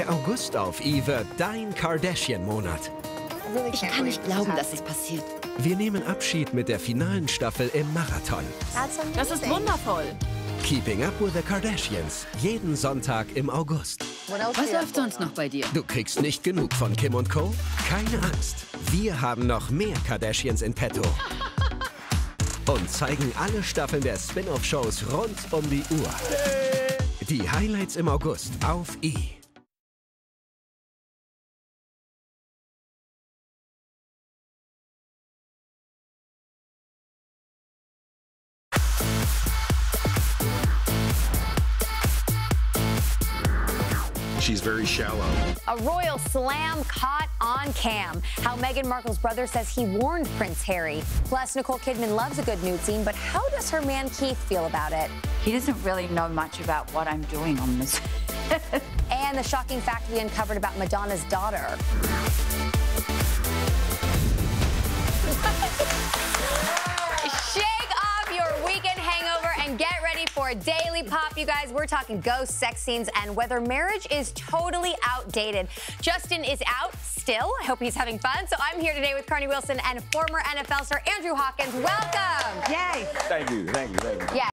Der August auf E wird dein Kardashian-Monat. Ich kann nicht glauben, dass es passiert. Wir nehmen Abschied mit der finalen Staffel im Marathon. Das ist wundervoll. Keeping Up with the Kardashians. Jeden Sonntag im August. Was läuft sonst noch bei dir? Du kriegst nicht genug von Kim und Co. Keine Angst. Wir haben noch mehr Kardashians in petto. Und zeigen alle Staffeln der Spin-off-Shows rund um die Uhr. Die Highlights im August auf E! She's very shallow. A royal slam caught on cam. How Meghan Markle's brother says he warned Prince Harry. Plus, Nicole Kidman loves a good nude scene, but how does her man Keith feel about it? He doesn't really know much about what I'm doing on this. And the shocking fact we uncovered about Madonna's daughter. Shake off your weekend hangover and get ready for daily pop, you guys. We're talking ghost sex scenes and whether marriage is totally outdated. Justin is out still. I hope he's having fun. So I'm here today with Carnie Wilson and former NFL star Andrew Hawkins. Welcome. Yay. Thank you, thank you, thank you. Yeah.